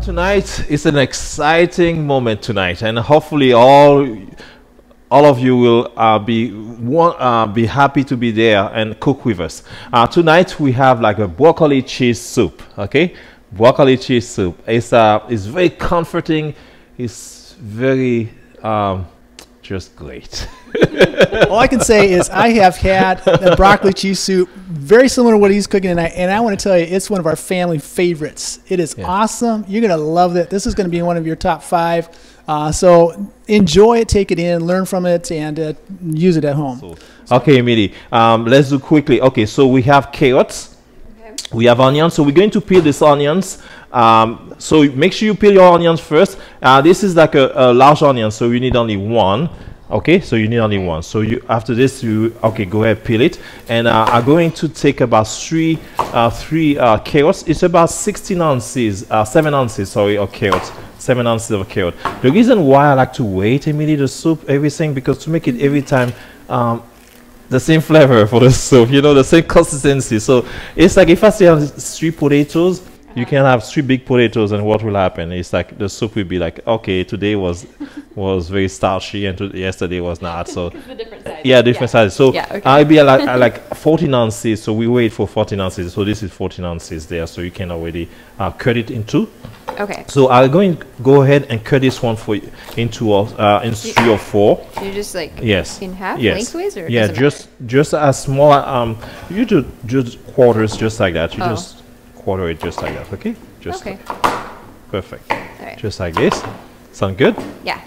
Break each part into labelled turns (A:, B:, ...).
A: tonight is an exciting moment tonight, and hopefully all all of you will uh, be one, uh, be happy to be there and cook with us. Uh, tonight we have like a broccoli cheese soup. Okay, broccoli cheese soup. It's uh, it's very comforting. It's very um, just great.
B: All I can say is I have had the broccoli cheese soup, very similar to what he's cooking tonight, and I want to tell you, it's one of our family favorites. It is
A: Yeah.
B: awesome. You're gonna love it. This is gonna be one of your top five. Uh, so enjoy it, take it in, learn from it, and uh, use it at home.
A: Okay, Emily. Um, let's do quickly. Okay, so we have carrots. We have onions. So we're going to peel these onions. Um, so make sure you peel your onions first. Uh, this is like a, a large onion, so you need only one. Okay, so you need only one. So you after this, you okay? Go ahead, peel it. And uh, I'm going to take about three, uh, three uh, carrots. It's about 16 ounces, uh, seven ounces, sorry, of carrots. Seven ounces of carrot. The reason why I like to wait a minute the soup, everything, because to make it every time, um, the same flavor for the soup, you know, the same consistency. So it's like if I say three potatoes, you can have three big potatoes, and what will happen? It's like the soup will be like, okay, today was was very starchy, and to, yesterday was not. So
C: different
A: yeah, different sizes. So
C: Yeah, okay.
A: I'll be like, like 14 ounces. So we wait for 14 ounces. So this is 14 ounces there. So you can already uh, cut it into.
C: Okay.
A: So I'll go and go ahead and cut this one for you into uh, in three or four.
C: You just like
A: Yes.
C: in half
A: yes.
C: lengthways or
A: yeah, just just as small. Um, you do just quarters, just like that. You
C: Oh.
A: just quarter it just like that. Okay. Just
C: Okay.
A: perfect.
C: All right.
A: Just like this. Sound good?
C: yeah.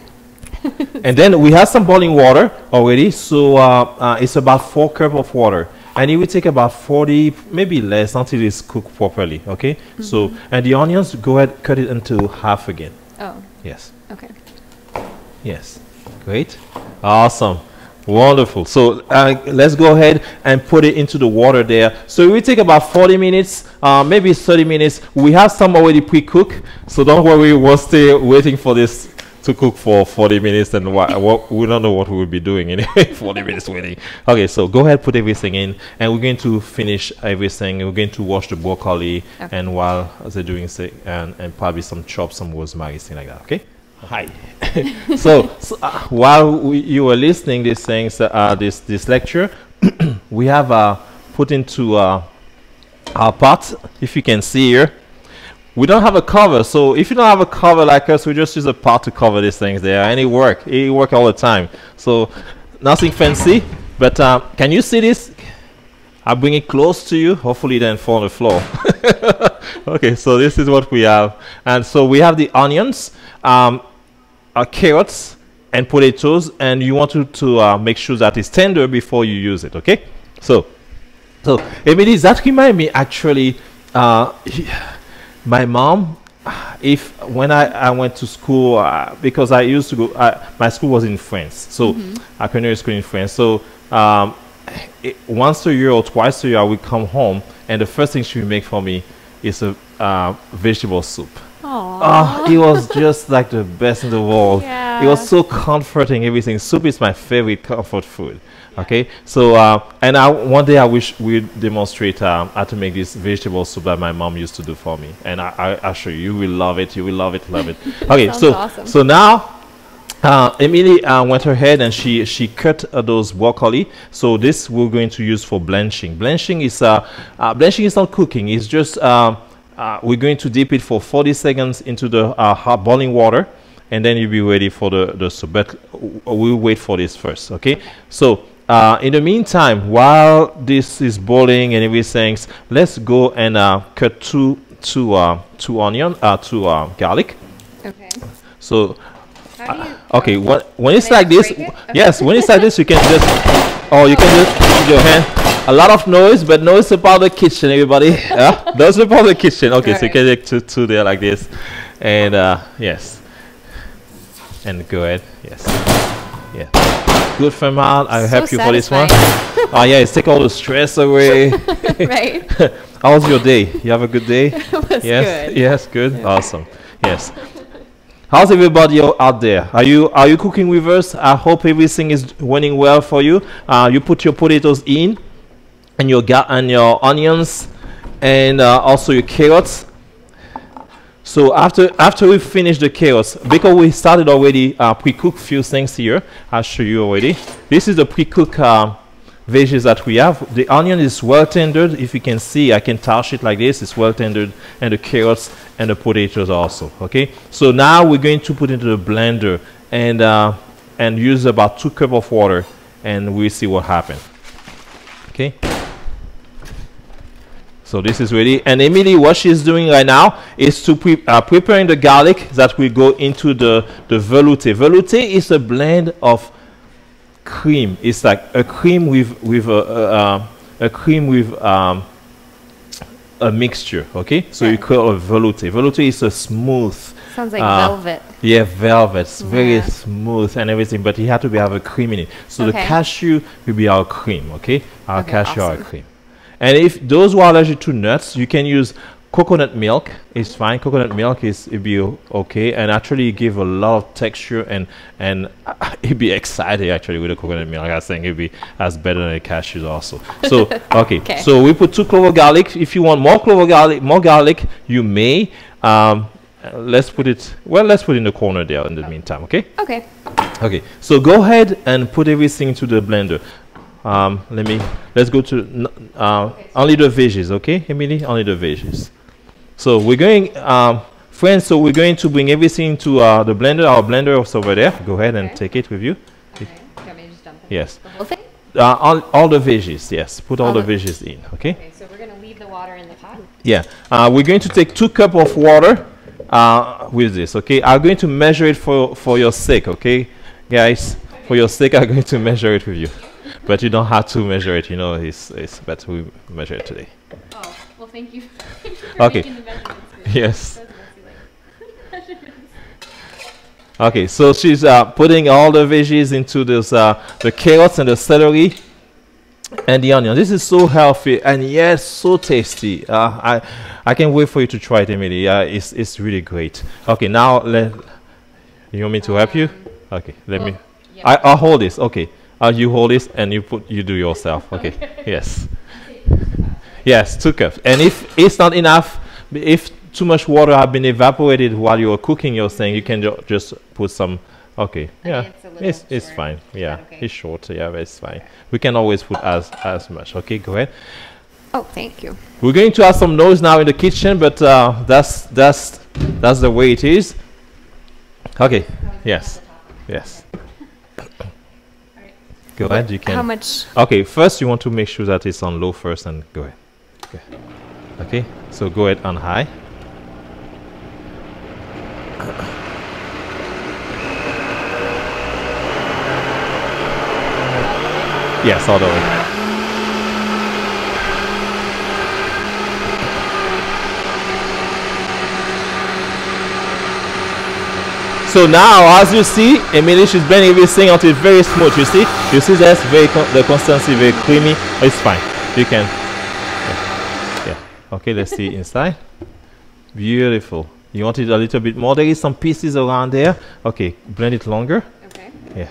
A: and then we have some boiling water already. So uh, uh, it's about four cup of water. And it will take about 40, maybe less, until it's cooked properly. Okay. So
C: Mm-hmm.
A: and the onions, go ahead, cut it into half again.
C: Oh.
A: Yes.
C: Okay.
A: Yes. Great. Awesome. Wonderful. So uh, let's go ahead and put it into the water there. So it will take about 40 minutes, uh, maybe 30 minutes. We have some already pre-cooked, so don't worry. We'll stay waiting for this to cook for 40 minutes, and wha- wha- we don't know what we will be doing anyway. 40 minutes waiting. Okay, so go ahead, put everything in, and we're going to finish everything. We're going to wash the broccoli,
C: Okay.
A: and while they're doing so, and and probably some chop, some rosemary, thing like that. Okay. Hi. so, so uh, while we, you were listening these things, uh, this this lecture, we have uh, put into uh, our pot. If you can see here, we don't have a cover. So if you don't have a cover like us, we just use a pot to cover these things there, and it work. It work all the time. So nothing fancy, but uh, can you see this? I'll bring it close to you. Hopefully, it doesn't fall on the floor. okay, so this is what we have, and so we have the onions, um, uh, carrots, and potatoes, and you want to to uh, make sure that it's tender before you use it. Okay, so so Emily, that remind me actually, uh, my mom. If when I, I went to school uh, because I used to go, uh, my school was in France, so I culinary school in France. So um, it, once a year or twice a year, I would come home, and the first thing she would make for me is a uh, vegetable soup. Oh, it was just like the best in the world. It was so comforting. Everything. Soup is my favorite comfort food. Okay, so uh, and I one day I wish we'd demonstrate um, how to make this vegetable soup that my mom used to do for me, and I, I assure you, you will love it. You will love it, love it. Okay, so
C: awesome.
A: so now uh, Emily uh, went ahead and she she cut uh, those broccoli. So this we're going to use for blanching. Blanching is uh, uh blanching is not cooking. It's just uh, we're going to dip it for 40 seconds into the uh, hot boiling water, and then you'll be ready for the the soup. But we'll wait for this first. Okay. So. Uh, in the meantime, while this is boiling and everything, let's go and uh, cut two two uh, two onion uh, two uh, garlic.
C: Okay.
A: So? Okay, when, when it's like this,
C: it?
A: yes, when it's like this, you can just, oh, you can just use your hand. A lot of noise, but noise about the kitchen, everybody. yeah, noise about the kitchen. Okay, so you can take two, two there like this, and uh, yes, and go ahead, yes, yeah. Good for out. I'll
C: So
A: help you for this one. Oh yeah, it's take all the stress away.
C: right.
A: How was your day? You have a good day? yes.
C: good.
A: Yes, good. Awesome. Yes. How's everybody out there? Are you are you cooking with us? I hope everything is running well for you. Uh, you put your potatoes in, and your and your onions, and uh, also your carrots. So after after we finish the chaos, because we started already uh, pre-cook few things here, I'll show you already. This is the pre-cook uh, veggies that we have. The onion is well tendered. If you can see, I can touch it like this. It's well tendered, and the carrots and the potatoes also. Okay. So now we're going to put into the blender and uh, and use about two cup of water, and we'll see what happens. Okay. So this is ready. And Emily, what she's doing right now is to pre uh, preparing the garlic that will go into the, the velouté. Velouté is a blend of cream. It's like a cream with, with a, a, a cream with um, a mixture, okay? So you call it velouté. Velouté is a smooth.
C: Sounds like
A: uh,
C: velvet.
A: Yeah, velvet. It's very smooth and everything, but you have to be have a cream in it. So the cashew will be our cream, okay? Our
C: Okay,
A: cashew, our cream. And if those who are allergic to nuts, you can use coconut milk. It's fine. Coconut milk is it be okay, and actually give a lot of texture and and it'd be exciting actually with the coconut milk. I think it'd be as better than the cashews also. So okay,
C: Okay.
A: so we put two clove of garlic. If you want more clove of garlic, more garlic, you may. Um, let's put it. Well, let's put it in the corner there in the meantime. Okay.
C: Okay.
A: Okay, so go ahead and put everything into the blender. Um, let me, let's go to uh, only the veggies, okay, Emily? Only the veggies. So we're going, um, friends, so we're going to bring everything to uh, the blender. Our blender is over there. Go ahead and
C: Okay.
A: take it with you.
C: Okay. You want just dump it?
A: Yes.
C: The whole thing?
A: Uh, all, all the veggies, yes. Put all,
C: All
A: the
C: the-
A: veggies in, okay?
C: Okay, so we're gonna leave the water in the pot.
A: Yeah. Uh, we're going to take two cup of water uh, with this, okay? I'm going to measure it for, for your sake, okay? Guys, for your sake, I'm going to measure it with you. But you don't have to measure it, you know, it's, it's better we measure it today.
C: Oh, well, thank you.
A: Okay. Yes. Okay, so she's uh, putting all the veggies into this, uh, the carrots and the celery and the onion. This is so healthy and yet so tasty. Uh, I I can't wait for you to try it, Emily. Uh, it's it's really great. Okay, now let you want me to help you? Okay, let me.
C: Um, yeah.
A: I I'll hold this. Okay, uh, you hold this and you put you do yourself. Okay. yes. Yes, two cups. And if it's not enough, if too much water have been evaporated while you are cooking your thing, you can ju- just put some. Okay,
C: I mean,
A: yeah,
C: it's a little
A: it's it's fine. Yeah,
C: okay?
A: it's short. Yeah, but it's fine. We can always put as as much. Okay, go ahead.
C: Oh, thank you.
A: We're going to have some noise now in the kitchen, but uh, that's that's that's the way it is. Okay. Yes. Yes. Go ahead. You can.
C: How much?
A: Okay, first you want to make sure that it's on low first and go ahead. Okay, okay. so go ahead on high. Yes, all the way. So now, as you see, Emily she's blending everything until it's very smooth. You see, you see that's very con- the consistency very creamy. It's fine. You can. Yeah. yeah. Okay. Let's see inside. Beautiful. You want it a little bit more? There is some pieces around there. Okay. Blend it longer.
C: Okay.
A: Yeah.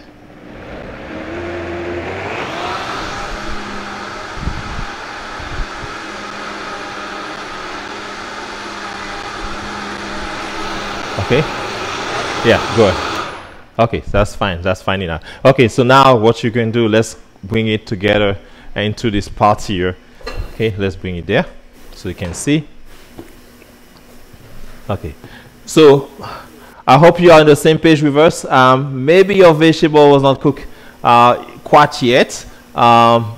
A: Okay. Yeah, go ahead. Okay, that's fine. That's fine enough. Okay, so now what you can do, let's bring it together into this part here. Okay, let's bring it there so you can see. Okay, so I hope you are on the same page with us. Um, maybe your vegetable was not cooked uh, quite yet, um,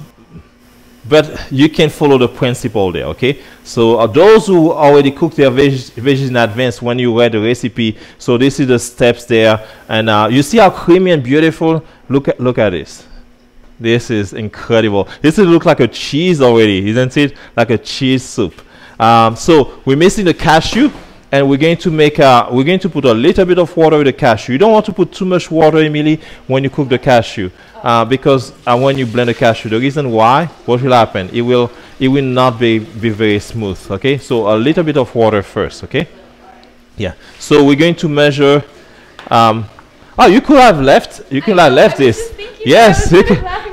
A: but you can follow the principle there, okay? So uh, those who already cooked their veg- veggies in advance when you read the recipe, so this is the steps there, and uh, you see how creamy and beautiful. Look at look at this. This is incredible. This is look like a cheese already, isn't it? Like a cheese soup. Um, so we're missing the cashew, and we're going to make a, we're going to put a little bit of water with the cashew. You don't want to put too much water, Emily, when you cook the cashew, uh, because uh, when you blend the cashew, the reason why, what will happen? It will it will not be be very smooth. Okay, so a little bit of water first. Okay. Yeah. So we're going to measure. Um, oh, you could have left. You could have left this. Yes. you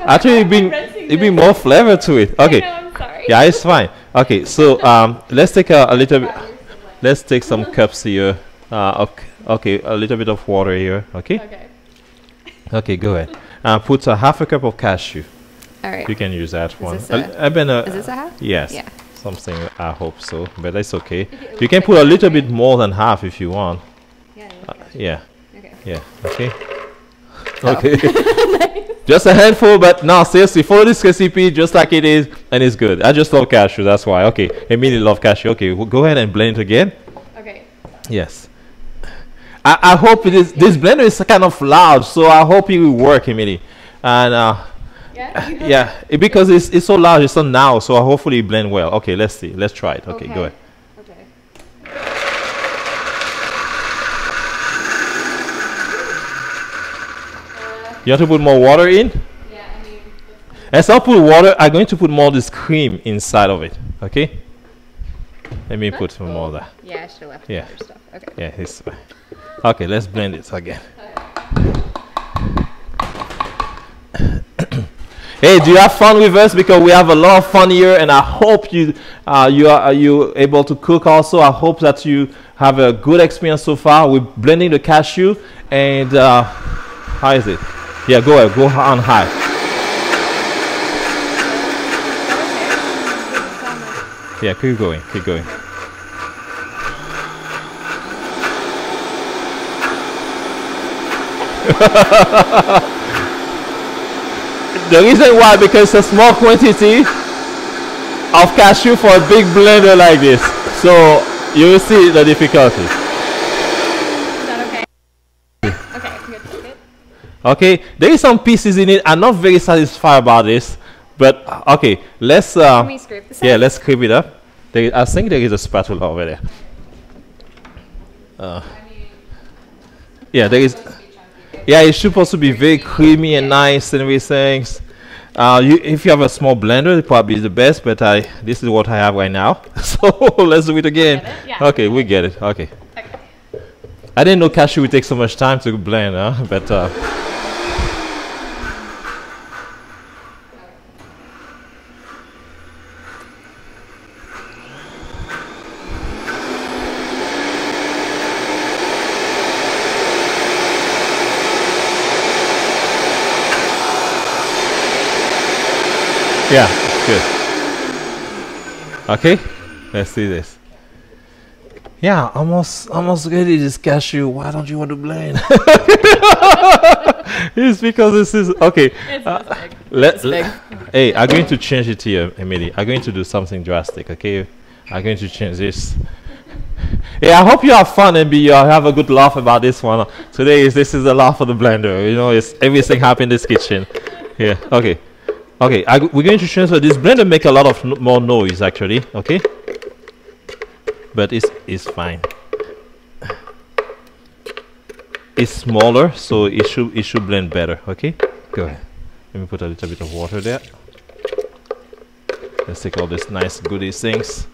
A: Actually, it bring it bring more flavor to it. Okay.
C: Sorry.
A: Yeah, it's fine. Okay, so um, let's take a, a little bit. Let's take some cups here. Uh, okay, okay, a little bit of water here. Okay.
C: Okay.
A: Okay, go ahead. Uh, put a half a cup of cashew.
C: All right.
A: You can use that one.
C: this
A: Uh,
C: a-
A: I've been a-
C: Is this a half?
A: Yes.
C: Yeah.
A: Something I hope so, but that's okay. You can put a little bit more than half if you want.
C: Yeah.
A: Uh, yeah.
C: Okay.
A: Yeah. Okay. Okay. just a handful, but no, seriously, follow this recipe just like it is, and it's good. I just love cashew. That's why. Okay. Emily love cashew. Okay. Well, go ahead and blend it again.
C: Okay.
A: Yes. I, I hope it is. This blender is kind of loud, so I hope it will work, Emily. And uh,
C: Yeah.
A: yeah, it- because it's it's so loud, it's so now, so hopefully it blend well. Okay, let's see. Let's try it. Okay, go ahead.
C: Okay.
A: You have to put more water in.
C: Yeah. I mean.
A: As I put water, I'm going to put more of this cream inside of it. Okay. Let me put some more there.
C: Yeah. I should have left
A: Yeah.
C: the other stuff. Okay.
A: Yeah, it's okay. Let's blend it again. hey, do you have fun with us? Because we have a lot of fun here, and I hope you uh, you are, are you able to cook also. I hope that you have a good experience so far with blending the cashew. And uh, how is it? Yeah, go ahead, go on high. Yeah, keep going, keep going. the reason why because a small quantity of cashew for a big blender like this so you will see the difficulty
C: Is that okay? Okay. Good. Good.
A: Okay there is some pieces in it i'm not very satisfied about this but uh, okay let's uh,
C: Can we scrape this
A: yeah let's scrape it up there, i think there is a spatula over there uh, yeah there is yeah it's supposed to be very creamy and nice and everything uh, you, if you have a small blender, it probably is the best, but I this is what I have right now. so let's do it again.
C: It? Yeah.
A: Okay, we get it. Okay.
C: Okay.
A: I didn't know cashew would take so much time to blend, huh? But uh, yeah, good. Okay, let's see this. Yeah, almost almost ready to this you. Why don't you want to blend? it's because this is okay. Uh. Let, hey, I'm going to change it here, Emily. I'm going to do something drastic, okay? I'm going to change this. Yeah, I hope you have fun and be you have a good laugh about this one. Today is this is a laugh of the blender. You know, it's everything happened in this kitchen. Yeah. Okay. Okay. I, we're going to transfer this blender. Make a lot of no- more noise actually. Okay. But it's it's fine. It's smaller, so it should it should blend better. Okay. Go ahead. Let me put a little bit of water there. Let's take all these nice goodies things.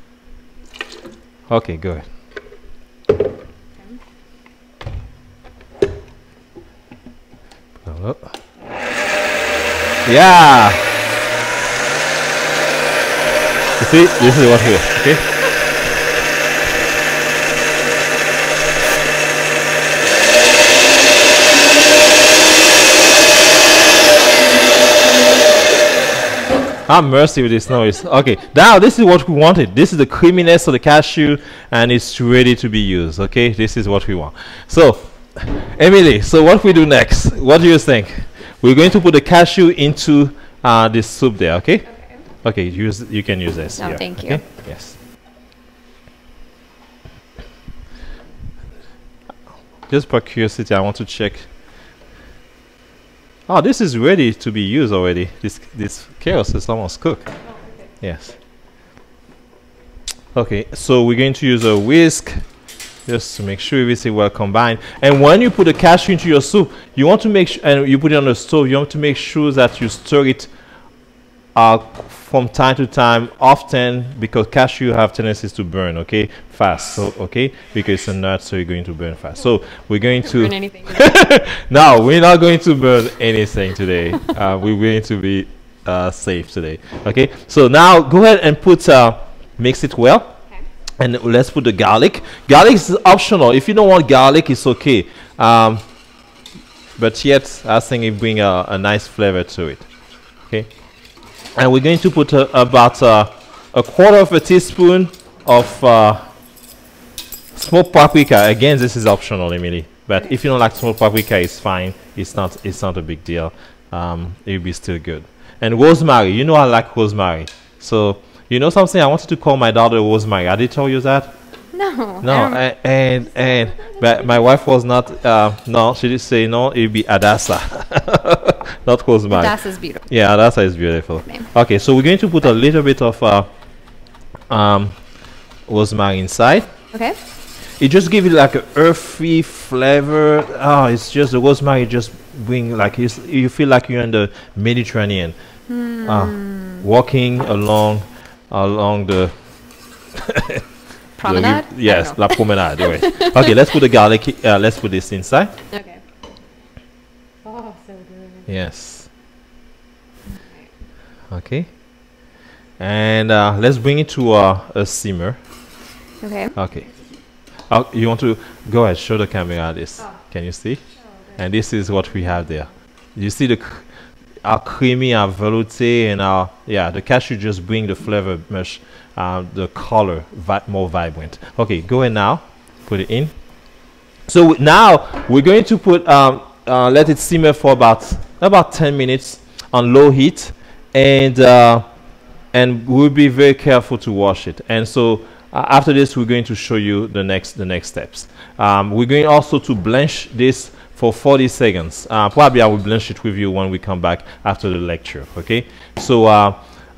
A: Okay, go ahead. Yeah. You see, this is what we okay. Have mercy with this noise. Okay, now this is what we wanted. This is the creaminess of the cashew, and it's ready to be used. Okay, this is what we want. So, Emily, so what we do next? What do you think? We're going to put the cashew into uh, this soup there. Okay.
C: Okay.
A: Okay. Use you can use this.
C: No,
A: here,
C: thank
A: okay?
C: you.
A: Yes. Just for curiosity, I want to check. Oh, this is ready to be used already. This this chaos is almost cooked. Yes. Okay, so we're going to use a whisk just to make sure everything well combined. And when you put the cashew into your soup, you want to make sure, and you put it on the stove, you want to make sure that you stir it uh, from time to time, often, because cashew have tendencies to burn, okay, fast. So, okay, because it's a nut, so you're going to burn fast. So we're going to.
C: Burn anything. today.
A: no, we're not going to burn anything today. uh, we're going to be uh, safe today. Okay. So now go ahead and put uh, mix it well.
C: Okay.
A: And let's put the garlic. Garlic is optional. If you don't want garlic, it's okay. Um, but yet, I think it bring a, a nice flavor to it. Okay. And we're going to put uh, about uh, a quarter of a teaspoon of uh, smoked paprika. Again, this is optional, Emily. But if you don't like smoked paprika, it's fine. It's not. It's not a big deal. Um, it'll be still good. And rosemary. You know I like rosemary. So you know something. I wanted to call my daughter rosemary. I did tell you that.
C: No.
A: No, and, and and but my wife was not. Uh, no, she did say no. It'd be Adassa, not rosemary.
C: That's is beautiful.
A: Yeah, Adassa is beautiful. Okay, so we're going to put a little bit of uh, um, rosemary inside.
C: Okay.
A: It just gives it like a earthy flavor. Oh, it's just the rosemary just bring like you, you feel like you're in the Mediterranean, uh, walking along along the
C: Promenade?
A: the- yes, la promenade. right. okay, let's put the garlic. Uh, let's put this inside.
C: Okay. Oh, so good.
A: Yes. Okay. And uh, let's bring it to uh, a simmer.
C: Okay.
A: Okay. Oh, you want to go ahead, show the camera this. Can you see? And this is what we have there. You see the cr- our creamy, our velouté, and our yeah, the cashew just bring the flavor much, uh, the color more vibrant. Okay, go in now, put it in. So now we're going to put um, uh, let it simmer for about about 10 minutes on low heat, and uh, and we'll be very careful to wash it. And so uh, after this, we're going to show you the next the next steps. Um, we're going also to blanch this for 40 seconds. Uh, probably I will blanch it with you when we come back after the lecture. Okay, so.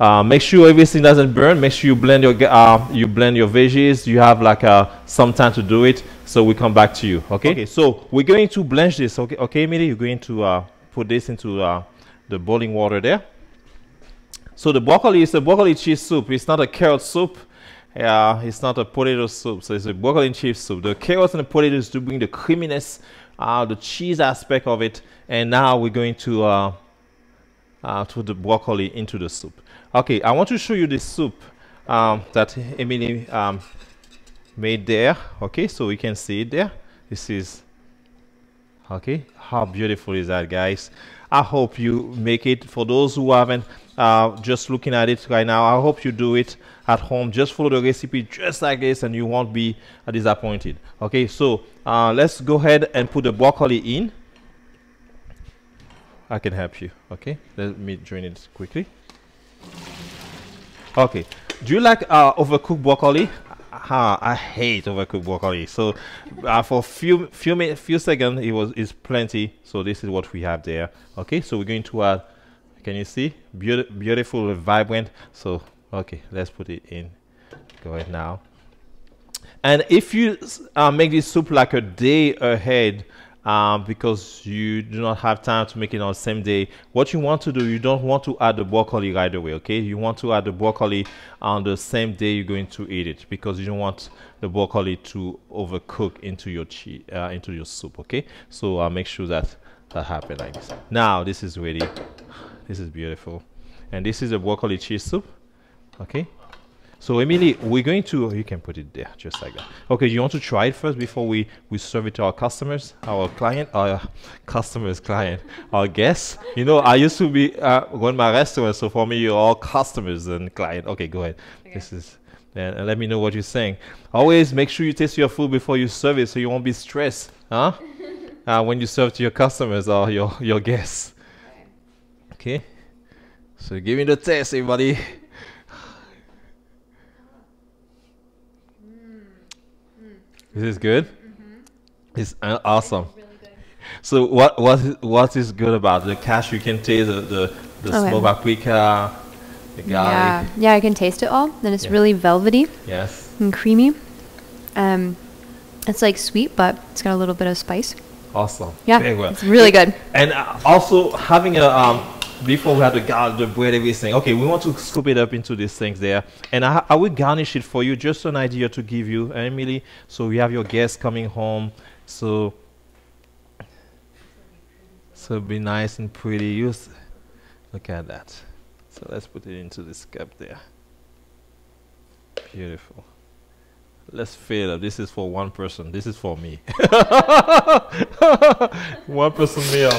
A: Uh, make sure everything doesn't burn. Make sure you blend your uh, you blend your veggies. You have like uh, some time to do it. So we come back to you. Okay. Okay. So we're going to blanch this. Okay. Okay, Emily, you're going to uh, put this into uh, the boiling water there. So the broccoli is a broccoli cheese soup. It's not a carrot soup. Uh, it's not a potato soup. So it's a broccoli cheese soup. The carrots and the potatoes to bring the creaminess, uh, the cheese aspect of it. And now we're going to uh, uh, the broccoli into the soup. Okay, I want to show you the soup um, that Emily um, made there. Okay, so we can see it there. This is okay. How beautiful is that, guys? I hope you make it. For those who haven't, uh, just looking at it right now, I hope you do it at home. Just follow the recipe just like this, and you won't be uh, disappointed. Okay, so uh, let's go ahead and put the broccoli in. I can help you. Okay, let me drain it quickly. Okay, do you like uh, overcooked broccoli? Ah, I hate overcooked broccoli. So, uh, for few few few seconds, it was is plenty. So this is what we have there. Okay, so we're going to add. Can you see? Beauti- beautiful, vibrant. So okay, let's put it in. Go ahead now. And if you uh, make this soup like a day ahead, um, because you do not have time to make it on the same day, what you want to do, you don't want to add the broccoli right away, okay? You want to add the broccoli on the same day you're going to eat it because you don't want the broccoli to overcook into your uh, into your soup, okay? So uh, make sure that that happens like this. Now this is ready. This is beautiful, and this is a broccoli cheese soup, okay? So Emily, we're going to you can put it there just like that. Okay, you want to try it first before we we serve it to our customers, our client, our customers, client, our guests. You know, I used to be uh, run my restaurant, so for me, you're all customers and client. Okay, go ahead. This is. And, and let me know what you're saying. Always make sure you taste your food before you serve it, so you won't be stressed, huh? uh, when you serve to your customers or your your guests. Okay. So give me the taste, everybody. This is good. It's uh, awesome. So what what is, what is good about the cashew? You can taste the the, the
C: Okay.
A: smoked paprika, the
C: Yeah.
A: garlic.
C: Yeah, I can taste it all. Then it's
A: Yeah.
C: really velvety
A: Yes.
C: and creamy. Um, it's like sweet, but it's got a little bit of spice.
A: Awesome.
C: Yeah,
A: Very well.
C: it's really good.
A: And uh, also having a um before we had the garlic, the bread, everything. Okay, we want to scoop it up into these things there, and I, I will garnish it for you. Just an idea to give you, eh, Emily. So we have your guests coming home, so so be nice and pretty. Use look at that. So let's put it into this cup there. Beautiful. let's fill up. This is for one person. This is for me. one person meal.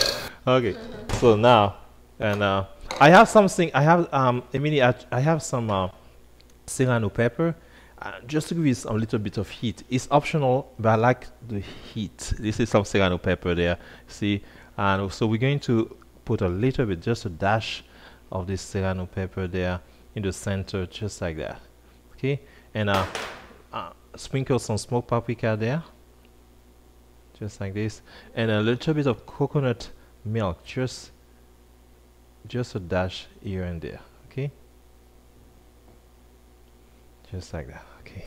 A: Okay. So now, and uh, I have something. I have um, Emily. I, I have some uh, serrano pepper. Uh, just to give you a little bit of heat. It's optional, but I like the heat. This is some serrano pepper there. See, and so we're going to put a little bit, just a dash of this serrano pepper there in the center, just like that. Okay, and uh, uh, sprinkle some smoked paprika there, just like this, and a little bit of coconut milk, just just a dash here and there. Okay, just like that. Okay,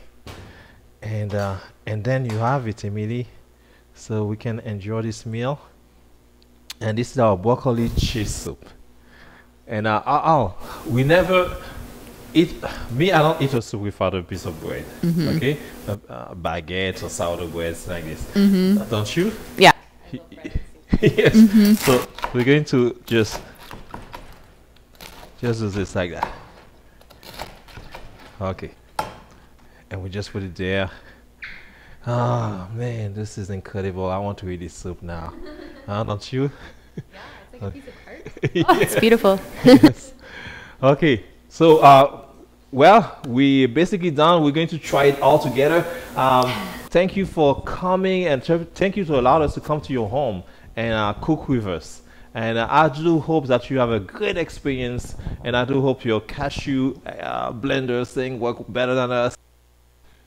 A: and uh, and then you have it, Emily. So we can enjoy this meal. And this is our broccoli cheese soup. And uh, oh, oh, we never eat. Me, I don't eat a soup without a piece of bread. Okay, a, a baguette or sourdough bread like this. Uh, don't you?
C: Yeah.
A: yes. So we're going to just just do this like that. Okay. And we just put it there. Oh man, this is incredible. I want to eat this soup now. Uh, don't you?
C: Oh, it's beautiful.
A: yes. Okay. So, uh, well, we basically done. We're going to try it all together. Um, thank you for coming and thank you to allow us to come to your home and uh, cook with us. And I do hope that you have a great experience, and I do hope your cashew uh, blender thing work better than us.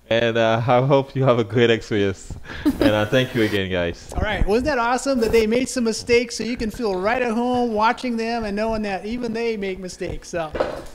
A: And uh, I hope you have a great experience. and uh, thank you again, guys.
B: All right, wasn't that awesome that they made some mistakes so you can feel right at home watching them and knowing that even they make mistakes. So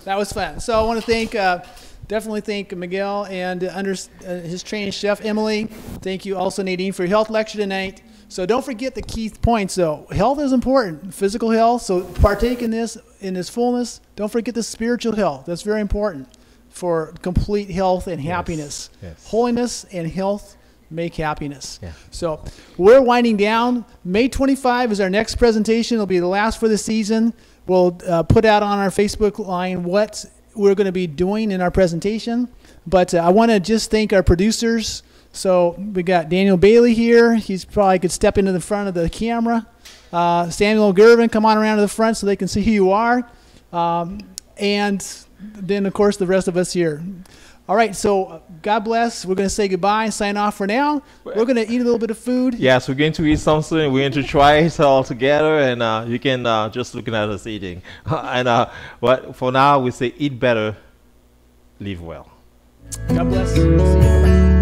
B: that was fun. So I want to thank, uh, definitely thank Miguel and under, uh, his trained chef Emily. Thank you also Nadine for your health lecture tonight. So don't forget the key points. though. health is important, physical health. So partake in this in this fullness. Don't forget the spiritual health. That's very important for complete health and happiness.
A: yes.
B: Holiness and health make happiness.
A: Yeah.
B: So we're winding down. May 25 is our next presentation. It'll be the last for the season. We'll uh, put out on our Facebook line what we're going to be doing in our presentation. But uh, I want to just thank our producers. So we got Daniel Bailey here. He's probably could step into the front of the camera. Uh, Samuel Gervin, come on around to the front so they can see who you are. Um, and then, of course, the rest of us here. All right, so uh, God bless. We're going to say goodbye and sign off for now. We're going to eat a little bit of food.
A: Yes, we're going to eat something. We're going to try it all together, and uh, you can uh, just looking at us eating. and uh, what for now, we say eat better, live well.
B: God bless. See you.